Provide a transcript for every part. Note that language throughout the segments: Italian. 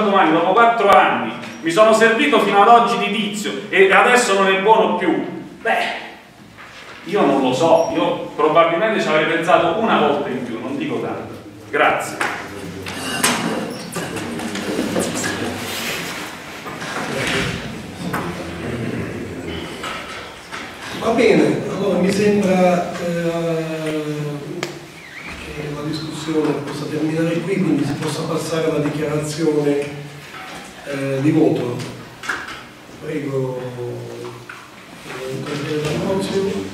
domani, dopo quattro anni, mi sono servito fino ad oggi di tizio e adesso non è buono più. Beh, io non lo so, io probabilmente ci avrei pensato una volta in più, non dico tanto. Grazie. Va bene, allora mi sembra eh, discussione possa terminare qui, quindi si possa passare alla dichiarazione eh, di voto. Prego, il consigliere D'Ambrosio.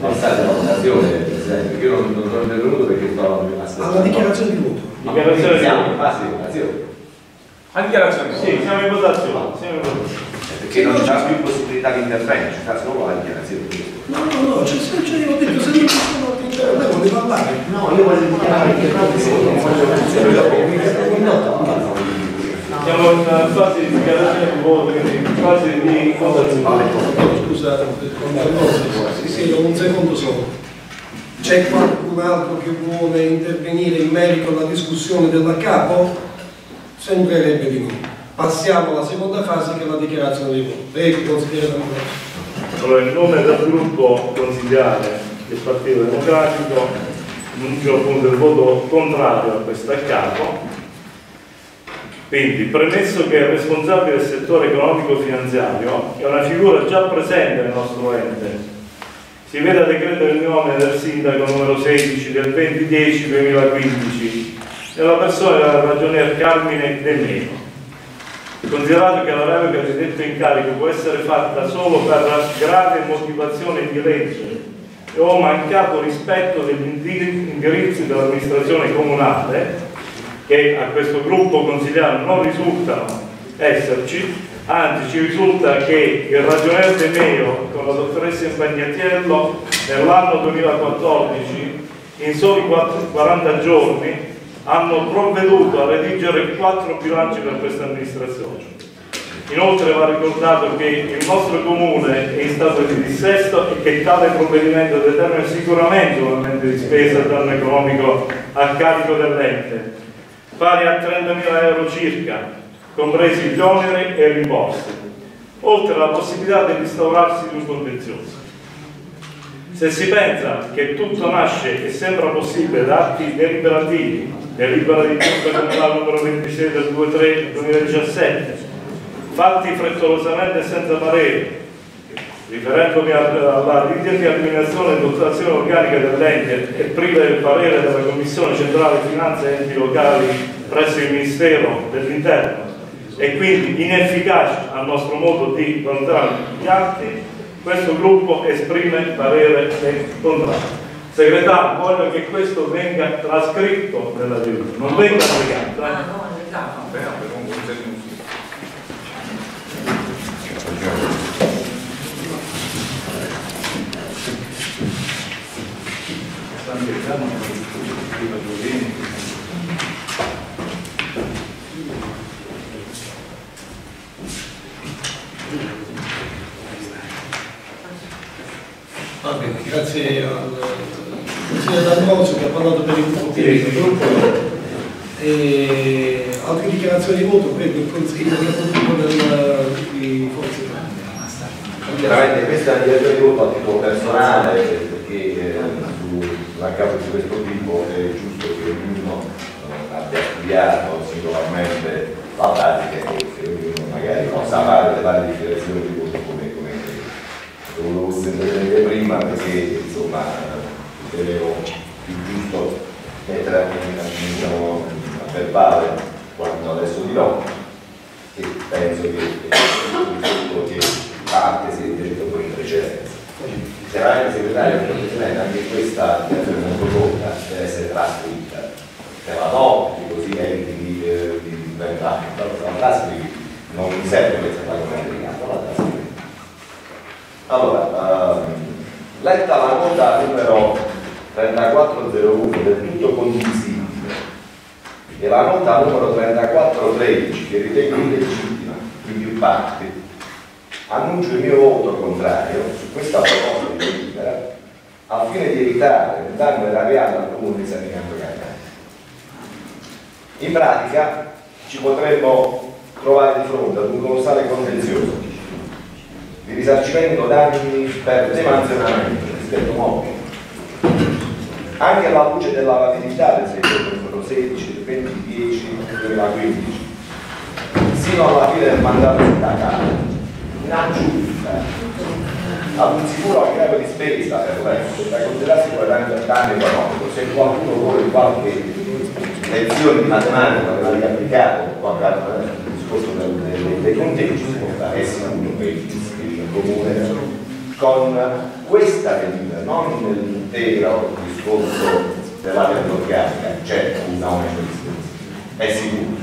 Passate la votazione, Presidente, perché io non, non sono intervenuto perché sto Alla dichiarazione di voto. Dichiarazione di Siamo voto. in fase di votazione. A dichiarazione? Sì, siamo in votazione. Siamo in votazione. Perché non c'è più possibilità di intervento, sta solo la dichiarazione. No, no, no, c'è c'è, ho detto se non ci sono altri interventi, lei vuole parlare. No, io voglio dichiarare che non voglio Siamo in fase di dichiarazione di voto, quindi in fase di votazione. Scusa, si sieda un secondo solo. C'è qualcun altro che vuole intervenire in merito alla discussione della capo? Sembrerebbe di no. Passiamo alla seconda fase che è la dichiarazione di voto. Prego, consigliere D'Ambrosio. Allora, in nome del gruppo consigliare del Partito Democratico annuncio appunto il voto contrario a questo accapo. Quindi, premesso che il responsabile del settore economico-finanziario è una figura già presente nel nostro ente, si vede a decreto nome del sindaco numero 16 del 2010-2015 nella persona della ragionier Carmine De Meno. Considerato che la revoca di detto incarico può essere fatta solo per grave motivazione di legge o mancato rispetto degli indi- indirizzi dell'amministrazione comunale, che a questo gruppo consigliare non risultano esserci, anzi ci risulta che il ragionier De Meo con la dottoressa Impagnatiello nell'anno 2014 in soli 4 40 giorni hanno provveduto a redigere quattro bilanci per questa amministrazione. Inoltre va ricordato che il nostro comune è in stato di dissesto e che tale provvedimento determina sicuramente un aumento di spesa a danno economico a carico dell'ente, pari a 30.000 euro circa, compresi gli oneri e i rimborsi, oltre alla possibilità di instaurarsi di un contenzioso. Se si pensa che tutto nasce e sembra possibile da atti deliberativi, delibera di giunta comunale numero 26 del 23 2017, fatti frettolosamente e senza parere, riferendomi al- alla rideterminazione e dotazione organica dell'ente e priva del parere della Commissione Centrale Finanze e Enti Locali presso il Ministero dell'Interno e quindi inefficace al nostro modo di valutare gli atti, questo gruppo esprime parere contrario. Segretario, voglio che questo venga trascritto nella giunta, non venga applicato. eh. Va bene, grazie al consigliere D'Ambrosio che ha parlato per il gruppo. PD. E altre dichiarazioni di voto, prego il capogruppo del, di Forza. Chiaramente questa è una direzione di voto a titolo personale perché eh, sull'accapo di questo tipo è giusto che ognuno eh, abbia studiato singolarmente la pratica e che ognuno magari possa fare le varie dichiarazioni di voto come, come crede. Lo volevo intervenire prima perché insomma ritenevo più giusto mettere diciamo, a verbale quando adesso dirò e penso che è giusto che parte si è detto poi in precedenza. Chiaramente segretario professionale anche questa dichiarazione molto corta deve essere trascritta. Se la do, così eviti eh, di diventare, però se la trascrivi non mi serve questa cosa complicata, la trascrivi. Allora, ehm, letta la nota numero 3401 del tutto condivisibile e la nota numero 3413 che ritengo illegittima in più parti, annuncio il mio voto contrario su questa proposta di delibera al fine di evitare un danno erariale al comune di San Riccardo Cagnano. In pratica ci potremmo trovare di fronte ad un colossale contenzioso di risarcimento danni per demansionamento rispetto mobile. Anche alla luce della validità del secondo 16 del 2010 2015 sino alla fine del mandato sindacale in aggiunta ad un sicuro aggravio di spesa per l'esso da considerarsi come danno economico se qualcuno vuole qualche lezione di matematica per aver applicato qualche altro discorso dei, dei conteggi si può fare sicuro che il comune con questa medida non nell'intero discorso dell'area organica c'è un aumento di spesa è sicuro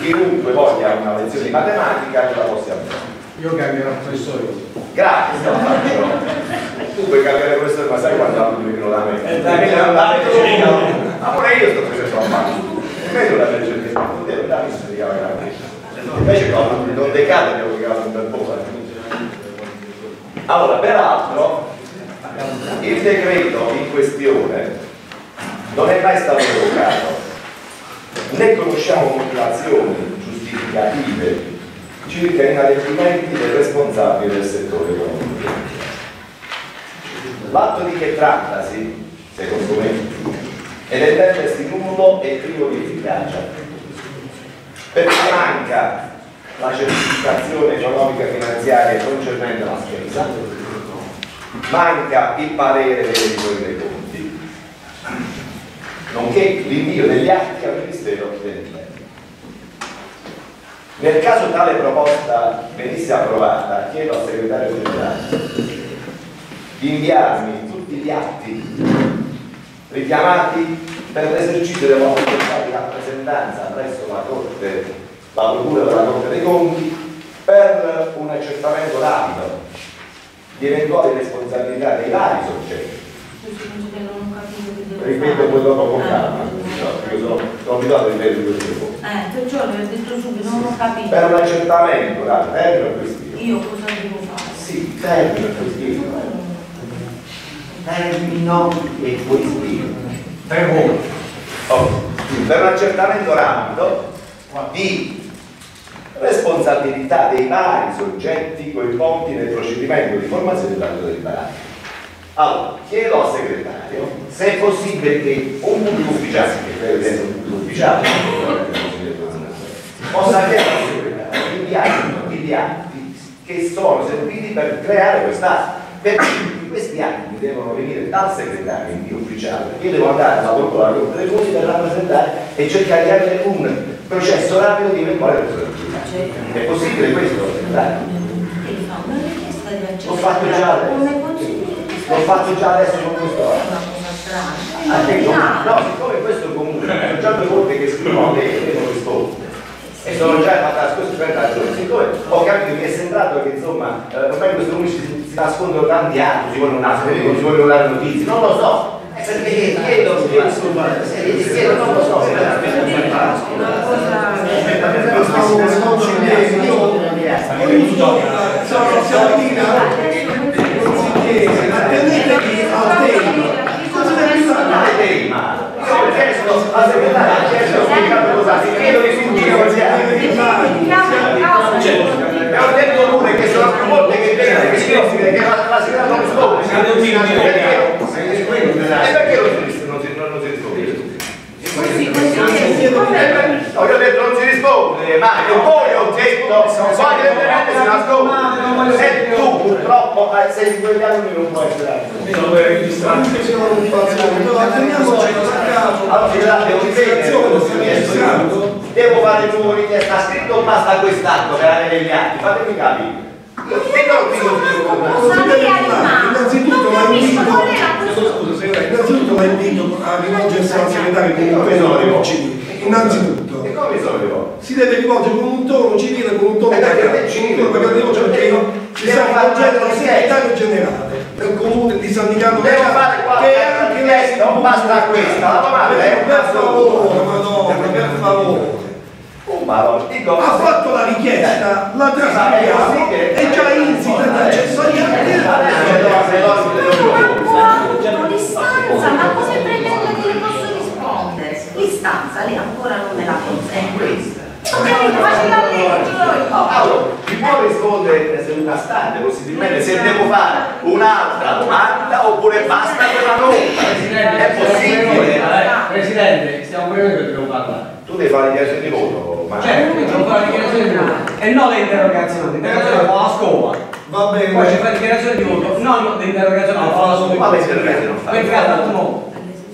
chiunque voglia una lezione di matematica la possiamo fare Io cambierò professore. Grazie. Tu puoi cambiare questo, ma sai quanto hanno vengono da me? Eh, dai, che ci Ma pure io sto facendo a mano. Meglio la legge che non devo dare mi si chiama grande. Invece quando non decade devo chiamare un bel po'. Allora, peraltro, il decreto in questione non è mai stato evocato, né conosciamo motivazioni giustificative circa inadempimenti del responsabile del settore economico. L'atto di che trattasi, secondo me, è rendersi nullo e privo di efficacia, perché manca la certificazione economica finanziaria concernente la spesa, manca il parere dei editori dei conti, nonché l'invio degli atti al Ministero dell'Interno. Nel caso tale proposta venisse approvata, chiedo al segretario generale di inviarmi tutti gli atti richiamati per l'esercizio della possibilità di rappresentanza presso la Corte, la Procura della Corte dei Conti, per un accertamento rapido di eventuali responsabilità dei vari soggetti. Ripeto poi dopo con calma, io sono, sono abituato a ripetere queste cose. Eh, perciò l'ho detto subito, non ho capito. Per un accertamento, dai, termino e questione. Io cosa devo fare? Sì, termino e questione. Termino e questione. Tre volte. Oh, per un accertamento rapido di responsabilità dei vari soggetti coinvolti nel procedimento di formazione dell'atto deliberato. Allora, chiedo al segretario se è possibile che un pubblico ufficiale, che credo essere un pubblico ufficiale, possa chiedere al segretario di inviare tutti gli atti che sono serviti per creare quest'atto. Perché questi atti devono venire dal segretario in via ufficiale, io devo andare alla Corte dei Conti per rappresentare e cercare di avere un processo rapido di eventuale responsabilità. È possibile questo? L'ho fatto già adesso. L'ho fatto già adesso con questo È. Ah, No. siccome questo comune, sono già due volte che scrivo che e non rispondo. E sono già fatta la scorsa 30 giorni, siccome ho capito mi è sembrato che insomma, eh, ormai in questo comune si, si nascondono tanti anni, si vogliono nascondere, non si vogliono dare notizie, non lo so. Eh, Perché chiedo, chiedo, chiedo, chiedo, non lo so, se Una cosa... Attenetevi al tema. Quale tema? Io ho chiesto al segretario, ha chiesto, ho spiegato cosa, si chiedo di sentire cosa E ho detto pure che sono più volte che viene che si che la, segretaria non risponde. E perché non si risponde? Non si, non si risponde? Così, così, come... No, io ho detto non si risponde, ma io poi ho detto poi evidentemente si nasconde. E tu purtroppo sei di quegli anni non puoi essere. Allora, segretario, devo ripetere, devo fare il nuovo richiesta, ha scritto o basta quest'atto per avere gli atti? Fatemi capire. Io non? Innanzitutto Non la invito, scusa innanzitutto la invito a rivolgersi al segretario con un civile. Innanzitutto. E come io? Si deve rivolgere con un tono civile, con un tono Eh, perché devo sta rivolgendo al una segretario generale del comune di San Nicandro Devo fare che anche richiesta, non basta questa, la domanda è per favore, madonna, per favore. Ha fatto la richiesta, la trasferiamo e già insita l'accesso agli Quanto l'istanza, ma cosa pretende che le posso rispondere? L'istanza lei ancora non me la consente. questa. Ho capito, facile a leggere. Allora, mi può rispondere seduta stante possibilmente se devo fare un'altra domanda oppure basta quella nota? È possibile? Eh, Presidente, stiamo vedendo che dobbiamo parlare. Tu devi fare dichiarazione di voto, ma Cioè, noi dobbiamo fare la dichiarazione di voto. E non le interrogazioni. L'interrogazione la fa la scuola. Va bene. Poi ci fa la dichiarazione di voto. Non l'interrogazione la fa la scuola. Ma le interrogazioni non fanno. Perché ha fatto no?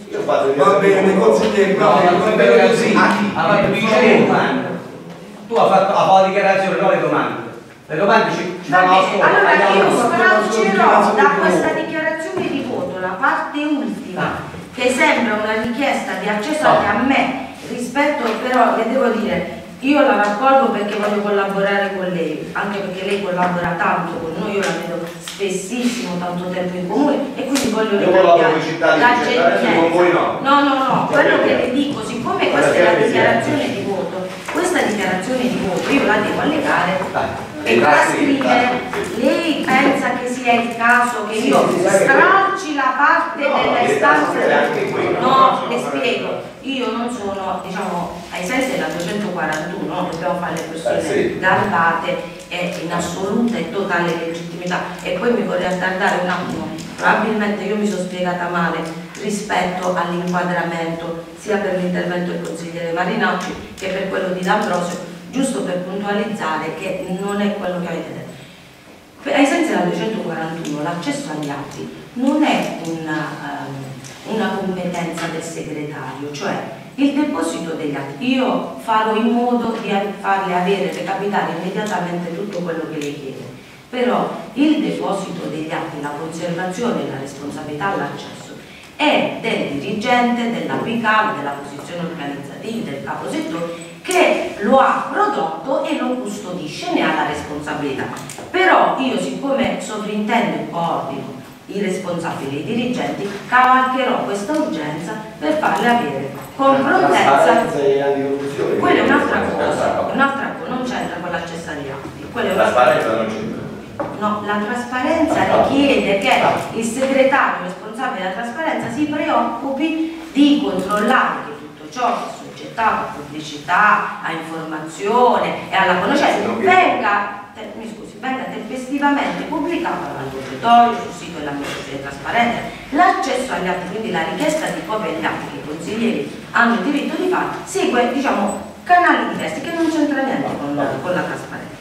io ho fatto Va bene, consigliere, No, va bene così. Ha fatto dice le domande. Tu hai fatto, la dichiarazione, non le domande. Le domande ci, scuola. allora io stralcerò da questa dichiarazione di voto la parte ultima, che sembra una richiesta di accesso anche a me, rispetto però, che devo dire, io la raccolgo perché voglio collaborare con lei, anche perché lei collabora tanto con noi, io la vedo spessissimo, tanto tempo in comune e quindi voglio ringraziare la cioè, voi no. No, no, no, quello che le dico, siccome questa è la dichiarazione di voto, questa dichiarazione di voto io la devo allegare e trascrivere, lei pensa che sia il caso che io stralci la parte No, della istanza? No, le spiego, io non sono, diciamo, ai sensi della 241, no? dobbiamo fare le persone Eh, sì. garbate e in assoluta e totale legittimità. E poi mi vorrei attardare un attimo, probabilmente io mi sono spiegata male rispetto all'inquadramento sia per l'intervento del consigliere Marinacci che per quello di D'Ambrosio, giusto per puntualizzare che non è quello che avete detto. Ai sensi della 241 l'accesso agli atti non è una, ehm, una competenza del segretario, cioè il deposito degli atti. Io farò in modo di farle avere, recapitare immediatamente tutto quello che lei chiede, però il deposito degli atti, la conservazione la responsabilità all'accesso è del dirigente, dell'apicale, della posizione organizzativa, del caposettore che lo ha prodotto e lo custodisce, ne ha la responsabilità. Però io siccome sovrintendo e coordino i responsabili, i dirigenti, cavalcherò questa urgenza per farle avere con prontezza. Quella è un'altra cosa, è un'altra cosa, non c'entra con l'accesso agli atti. Quella è un'altra. No, la trasparenza richiede che il segretario responsabile della trasparenza si preoccupi di controllare che tutto ciò che è soggettato a pubblicità, a informazione e alla conoscenza venga, te- mi scusi, venga tempestivamente pubblicato all'autoritorio, sul sito dell'amministrazione di trasparenza. L'accesso agli atti, quindi la richiesta di copia degli atti che i consiglieri hanno il diritto di fare, segue diciamo, canali diversi che non c'entra niente con, con la trasparenza.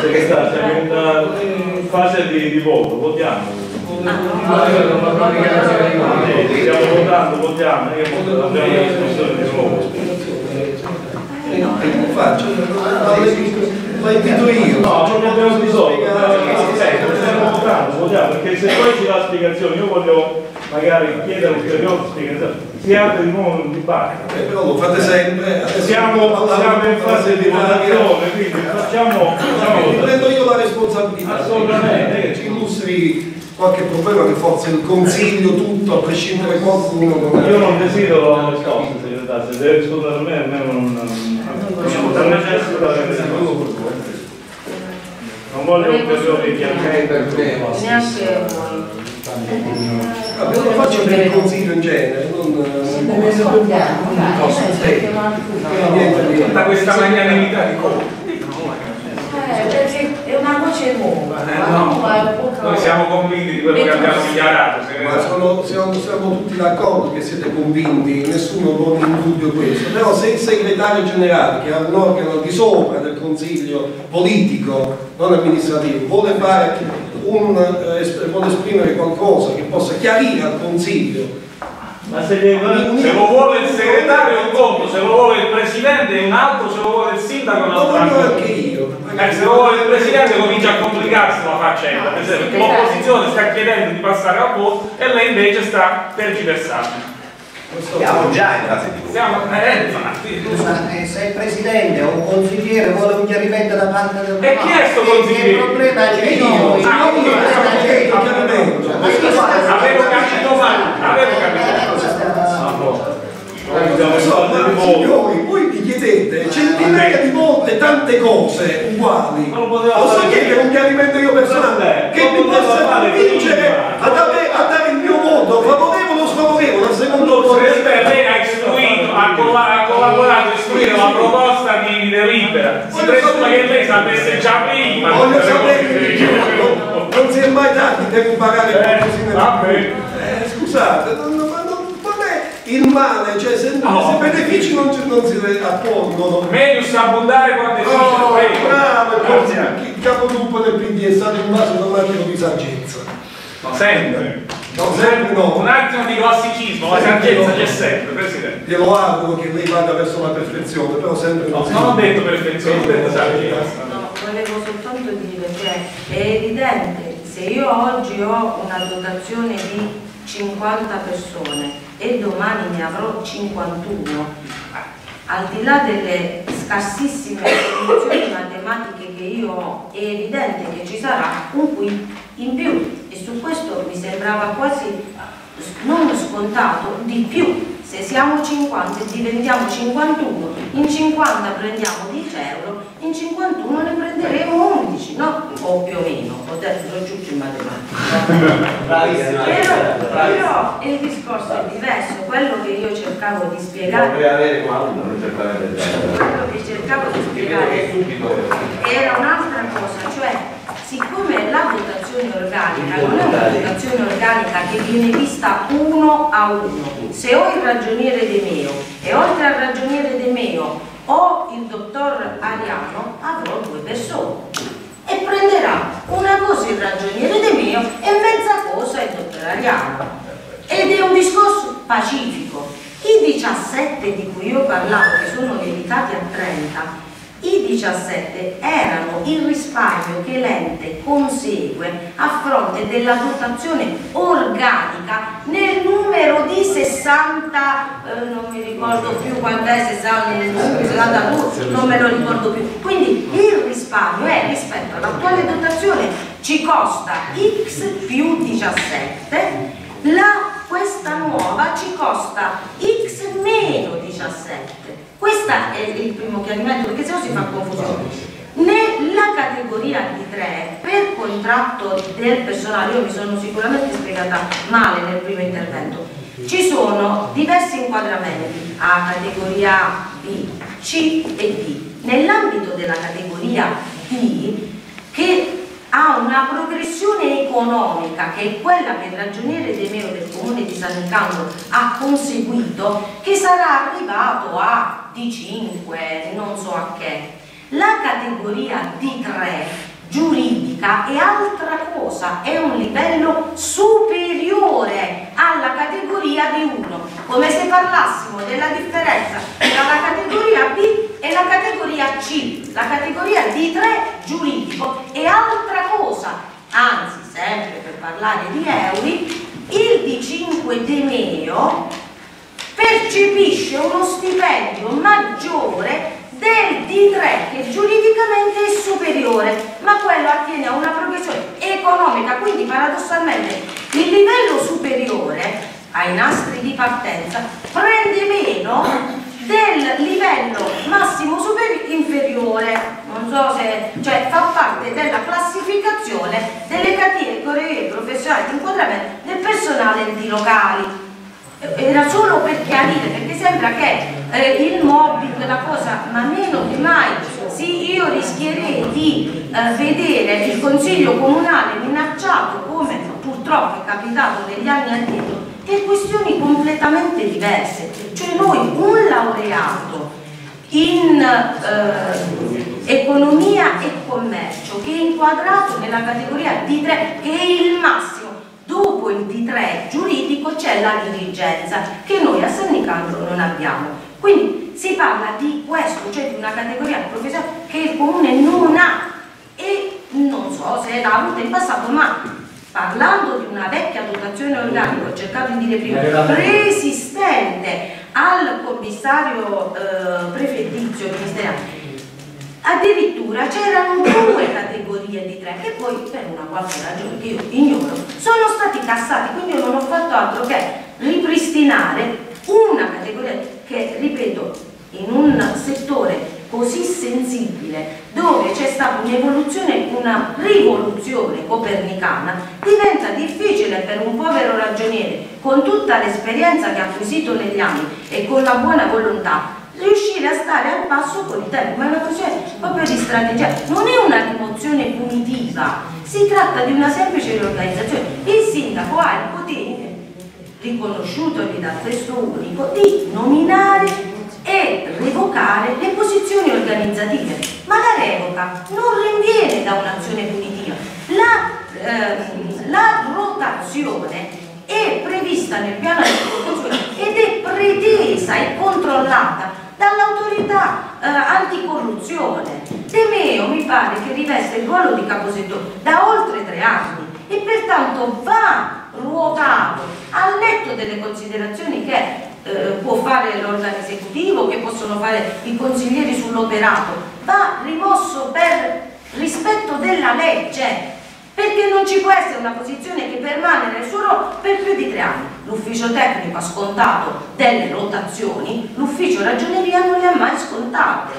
Perché sta siamo in fase di, di voto, votiamo. La voto. Stiamo votando, votiamo, io abbiamo una discussione di nuovo. No, che faccio? La invito io. No, non ne abbiamo bisogno, stiamo votando, votiamo, perché se poi ci dà spiegazioni, io voglio magari chiedere ulteriori spiegazioni, si apre di nuovo un dibattito. Eh, però lo fate sempre. Siamo, siamo in fase di votazione, quindi facciamo, facciamo prendo io la responsabilità. Assolutamente. Ci illustri qualche problema che forse il consiglio tutto, a prescindere qualcuno. non è. Io non desidero la risposta, segretario, se deve rispondere a me, a me non, non voglio ulteriori chiarimenti. Neanche voi. Vabbè, lo faccio per il consiglio in genere, non, non niente di Da questa magnanimità di colpo. Eh, perché una voce nuova. Eh, no. nuova, Noi siamo convinti di quello che abbiamo dichiarato. Ma sono- siamo, siamo tutti d'accordo che siete convinti, nessuno pone in dubbio questo, però se il segretario generale, che è un organo di sopra del consiglio politico, non amministrativo, vuole, fare un, eh, vuole esprimere qualcosa che possa chiarire al consiglio, Ma se gli Se lo vuole il segretario è un conto, se lo vuole il presidente è un altro, se lo vuole il sindaco è un lo altro. Eh, se lo vuole il presidente comincia a complicarsi la faccenda, perché l'opposizione sta chiedendo di passare a voto e lei invece sta tergiversando. Questo- Siamo già in fase di voto. Siamo, eh, infatti. Scusa, eh, se il presidente o un consigliere vuole un chiarimento da parte del E chi è sto consigliere? Che problema c'è? Io, Ah, io, io, io, chiarimento. Ma? Avevo capito male, avevo capito. Fase di voto. signori, voi mi chiedete centinaia di volte tante cose uguali. Posso chiedere un chiarimento io personale Eh, che mi possa fare convincere prima. a dare, a dare il mio voto favorevole o sfavorevole secondo Per voto. lei ha istruito, ha colla- ha qui è una proposta di delibera. Si presume che lei sapesse già prima. Voglio sapere non, si è mai tardi, devo pagare Eh, più. Eh, scusate, non, non- ma non- non è il male, cioè se, No. se i benefici non, ci- non si appongono. Medius abbondare quando è Oh, prego. bravo, Grazie. il capogruppo del PD è stato invaso da un attimo di saggezza. Sempre. No, sempre no. Un attimo di classicismo, la saggezza c'è sempre, Presidente. Glielo auguro che lei vada verso la perfezione, però sempre No, non ho detto perfezione, ho detto saggezza. No, volevo soltanto dire che è evidente, se io oggi ho una dotazione di 50 persone e domani ne avrò 51, al di là delle scarsissime soluzioni matematiche che io ho, è evidente che ci sarà un qui in più e su questo mi sembrava quasi non scontato, di più. Se siamo 50 e diventiamo 51, in 50 prendiamo 10 euro, in 51 ne prenderemo 11, no? O più o meno, sono giusto in matematica. Bravissima. Però, Bravissima. però il discorso è diverso, quello che io cercavo di spiegare, quello che cercavo di spiegare era un'altra cosa, cioè siccome la dotazione organica non è una dotazione organica che viene vista uno a uno, se ho il ragioniere De Meo e oltre al ragioniere De Meo ho il dottor Ariano, avrò due persone e prenderà una cosa il ragioniere De Meo e mezza cosa il dottor Ariano ed è un discorso pacifico. I 17 di cui io parlavo, che sono lievitati a 30, i 17 erano il risparmio che l'ente consegue a fronte della dotazione organica nel numero di 60, eh, non mi ricordo più quant'è, 60, 62, non me lo ricordo più. Quindi risparmio è rispetto all'attuale dotazione ci costa x più 17, la, questa nuova ci costa x meno 17. Questo è il primo chiarimento perché sennò si fa confusione. Nella categoria di 3, per contratto del personale, io mi sono sicuramente spiegata male nel primo intervento, ci sono diversi inquadramenti A, categoria B, C e D. Nell'ambito della categoria D, che ha una progressione economica che è quella che il ragioniere De Meo del comune di San Nicandro ha conseguito che sarà arrivato a D5 non so a che. La categoria D3 giuridica è altra cosa è un livello superiore alla categoria D1 come se parlassimo della differenza tra la categoria B e la categoria C la categoria D3 giuridico. È altra cosa anzi sempre per parlare di euro il D5 De Meo percepisce uno stipendio maggiore del D3 che giuridicamente è superiore, ma quello attiene a una progressione economica, quindi paradossalmente il livello superiore ai nastri di partenza prende meno del livello massimo superiore inferiore, non so se, cioè fa parte della classificazione delle categorie professionali di inquadramento del personale enti locali. Era solo per chiarire perché sembra che eh, il mobbing la cosa ma meno che mai. Sì io rischierei di eh, vedere il consiglio comunale minacciato come purtroppo è capitato negli anni addietro per questioni completamente diverse. Cioè noi un laureato in eh, economia e commercio che è inquadrato nella categoria D3 che è il massimo dopo il D3 giuridico c'è la dirigenza che noi a San Nicandro non abbiamo. Quindi si parla di questo cioè di una categoria professionale che il comune non ha. E non so se l'ha avuta in passato ma parlando di una vecchia dotazione organica ho cercato di dire prima preesistente al commissario eh, prefettizio ministeriale addirittura c'erano due categorie di tre che poi per una qualche ragione che io ignoro sono stati cassati. Quindi io non ho fatto altro che ripristinare una categoria che ripeto in un settore così sensibile dove c'è stata un'evoluzione, una rivoluzione copernicana diventa difficile per un povero ragioniere con tutta l'esperienza che ha acquisito negli anni e con la buona volontà riuscire a stare al passo con i tempi, ma è una questione proprio di strategia, non è una rimozione punitiva, si tratta di una semplice riorganizzazione. Il sindaco ha il potere riconosciutogli dal testo unico di nominare e revocare le posizioni organizzative, ma la revoca non rinviene da un'azione punitiva. La, ehm, la rotazione è prevista nel piano di corruzione ed è pretesa e controllata dall'autorità eh, anticorruzione. De Meo mi pare che riveste il ruolo di caposettore da oltre tre anni e pertanto va ruotato al netto delle considerazioni che eh, può fare l'organo esecutivo, che possono fare i consiglieri sull'operato, va rimosso per rispetto della legge perché non ci può essere una posizione che permane nel suo ruolo per più di tre anni. L'ufficio tecnico ha scontato delle rotazioni, l'ufficio ragioneria non le ha mai scontate,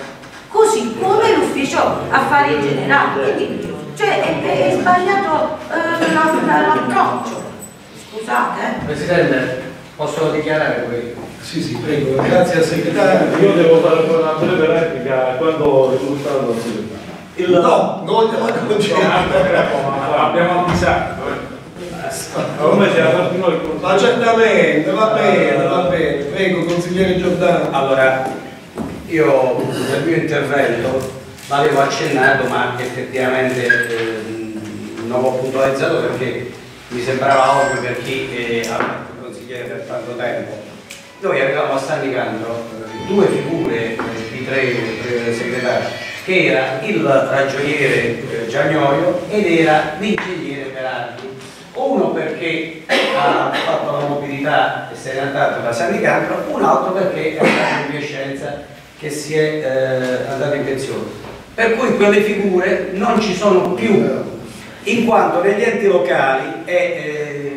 così come l'ufficio affari generali. Quindi, cioè, è, è sbagliato eh, l'approccio. Scusate. Eh. Presidente, posso dichiarare questo? Sì, sì, prego, grazie al segretario. Io devo fare una breve replica quando è risultato il segretario. Il... No, non non concedere. Abbiamo avvisato. Ormai c'era fatto noi il Ma certamente, va bene, va bene. Prego, consigliere Giordano. Allora, io nel mio intervento l'avevo accennato, ma effettivamente eh, non l'ho puntualizzato perché mi sembrava ovvio per chi eh, consigliere per tanto tempo. Noi avevamo a San Nicandro due figure eh, di tre eh, segretari, che era il ragioniere eh, Giagnoio ed era l'ingegnere Berardi. Uno perché ha fatto la mobilità e se n'è andato da San Nicandro, un altro perché è andato in quiescenza che si è eh, andato in pensione. Per cui quelle figure non ci sono più in quanto negli enti locali è, eh,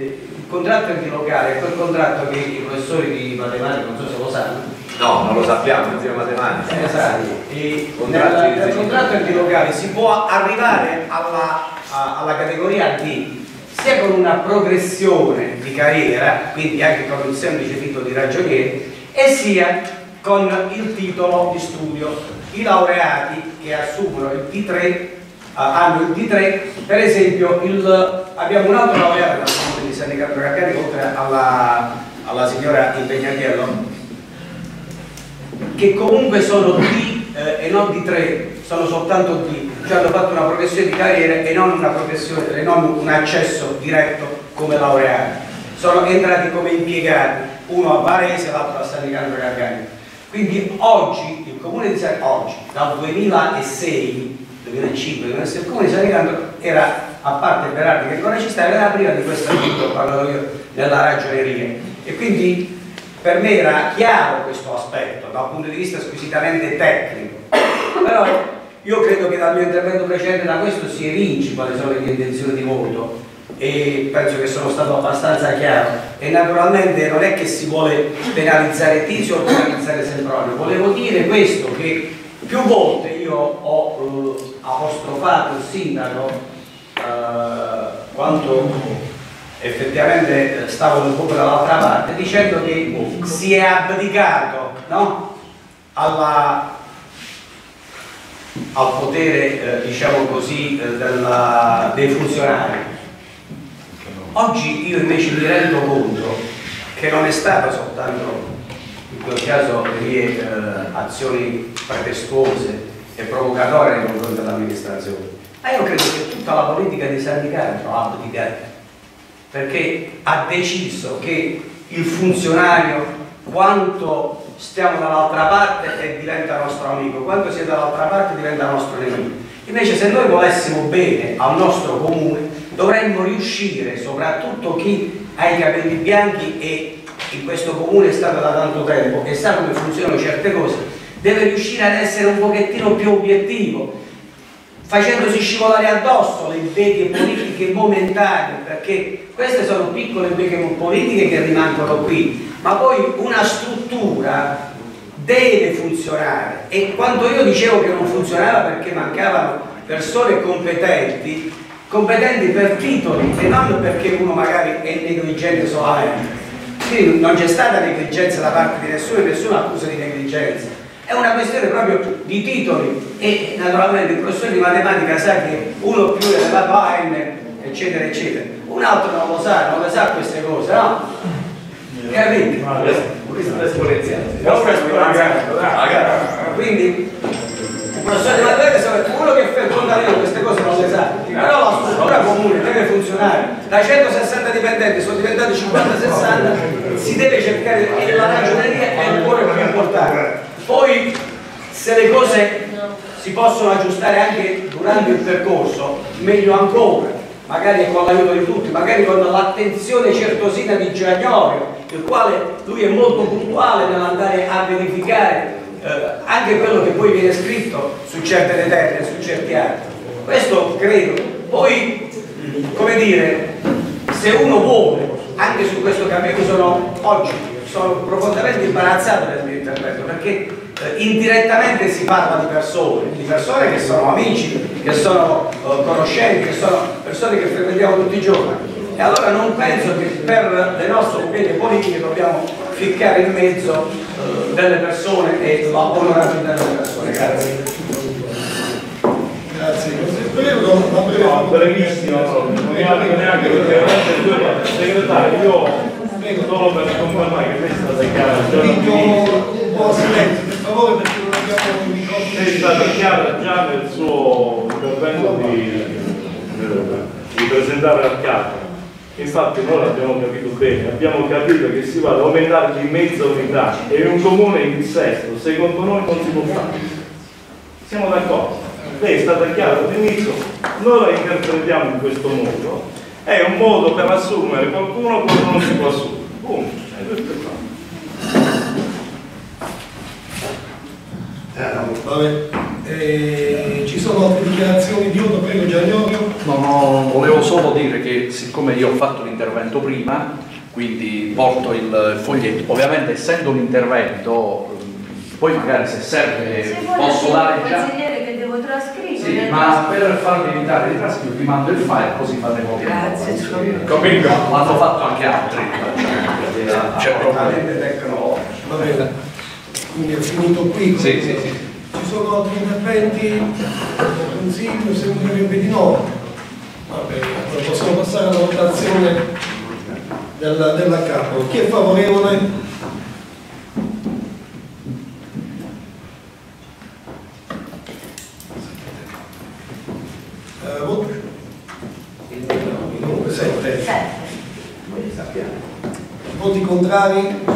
contratto enti locale è quel contratto che i professori di matematica, non so se lo sanno, No, non lo sappiamo, insieme matematica. eh, esatto, e nel, nel contratto enti locali si può arrivare alla, a- alla categoria D sia con una progressione di carriera, quindi anche con il semplice titolo di ragioniere, e sia con il titolo di studio. I laureati che assumono il T3 eh, hanno il D3, per esempio il- abbiamo un altro laureato dal comune di San Nicandro Caccari, oltre alla, alla signora Impegnatiello, che comunque sono D eh, e non D3, sono soltanto D, cioè hanno fatto una progressione di carriera e non una progressione, e non un accesso diretto come laureati. Sono entrati come impiegati, uno a Varese e l'altro a San Nicandro Gargani. Quindi oggi il comune di San oggi, dal 2006, 2005, 2006, il comune di San era, a parte Berardi che ci sta, era prima di questo che ho parlato io della ragioneria. E quindi per me era chiaro questo aspetto dal punto di vista squisitamente tecnico, però io credo che dal mio intervento precedente da questo si evinci quali sono le mie intenzioni di voto e penso che sono stato abbastanza chiaro. E naturalmente non è che si vuole penalizzare Tizio o penalizzare Sempronio, volevo dire questo che più volte io ho eh, apostrofato il sindaco eh, quanto effettivamente eh, stavo un po' dall'altra parte dicendo che si è abdicato no? Alla- al potere eh, diciamo così eh, della- dei funzionari oggi io invece mi rendo conto che non è stata soltanto in quel caso le mie eh, azioni pretestuose e provocatorie nei confronti dell'amministrazione ma io credo che tutta la politica di San Nicandro ha abdicato perché ha deciso che il funzionario quanto stiamo dall'altra parte diventa nostro amico, quanto sia dall'altra parte diventa nostro nemico. Invece se noi volessimo bene al nostro comune dovremmo riuscire, soprattutto chi ha i capelli bianchi e in questo comune è stato da tanto tempo e sa come funzionano certe cose, deve riuscire ad essere un pochettino più obiettivo, facendosi scivolare addosso le beghe politiche momentanee, perché queste sono piccole beghe politiche che rimangono qui, ma poi una struttura deve funzionare e quando io dicevo che non funzionava perché mancavano persone competenti, competenti per titoli e non perché uno magari è negligente solamente. Quindi non c'è stata negligenza da parte di nessuno e nessuna accusa di negligenza. È una questione proprio di titoli e naturalmente il professore di matematica sa che uno più elevato a n, eccetera, eccetera. Un altro non lo sa, non le sa queste cose, no? Capite? Questo è esponenziale. Esponenziale. Quindi il professore di matematica sa che uno che fa il contadino queste cose non le sa, però la struttura comune deve funzionare. Da 160 dipendenti sono diventati 50-60, si deve cercare e la ragioneria è cuore più importante. Poi se le cose si possono aggiustare anche durante il percorso, meglio ancora, magari con l'aiuto di tutti, magari con l'attenzione certosina di Giagnorio, il quale lui è molto puntuale nell'andare a verificare eh, anche quello che poi viene scritto su certe lettere, su certi atti. Questo credo. Poi, come dire, se uno vuole, anche su questo cammino sono oggi, sono profondamente imbarazzato nel mio intervento, perché indirettamente si parla di persone, di persone che sono amici, che sono eh, conoscenti, che sono persone che frequentiamo tutti i giorni. E allora non penso che per le nostre opinioni politiche dobbiamo ficcare in mezzo eh, delle persone e l'onorabilità delle persone. Grazie. Grazie. No, brevissimo, non neanche neanche perché veramente due parole. Segretario, io solo per confermare che lei è stata chiara un po' silenzio, favore, perché non abbiamo un microfono. è stata chiara già nel suo intervento di, di presentare al capo. Infatti noi l'abbiamo capito bene, abbiamo capito che si va ad aumentare di mezza unità e un comune in dissesto, secondo noi non si può fare. Siamo d'accordo? Lei è stata chiara all'inizio, noi la interpretiamo in questo modo, è un modo per assumere qualcuno quando non si può assumere. Punto. E questo è fatto. Vabbè. Eh, ci sono altre dichiarazioni di voto, prego Giannorio. No, no, volevo solo dire che siccome io ho fatto l'intervento prima, quindi porto il foglietto, ovviamente essendo un intervento, poi magari se serve Se posso dare già... consigliere che devo trascrivere. Sì, ma per farvi evitare di trascrivere vi mando il file così fate copia. Grazie. Convinto. L'hanno fatto anche altri. C'è problema. Assolutamente tecnologico. Va bene. Quindi è finito qui. Sì, sì, sì. Ci sono altri interventi? Consiglio, sembrerebbe di no. Va bene, possiamo passare alla votazione della, della capo. Chi è favorevole? Eh. Voti contrari?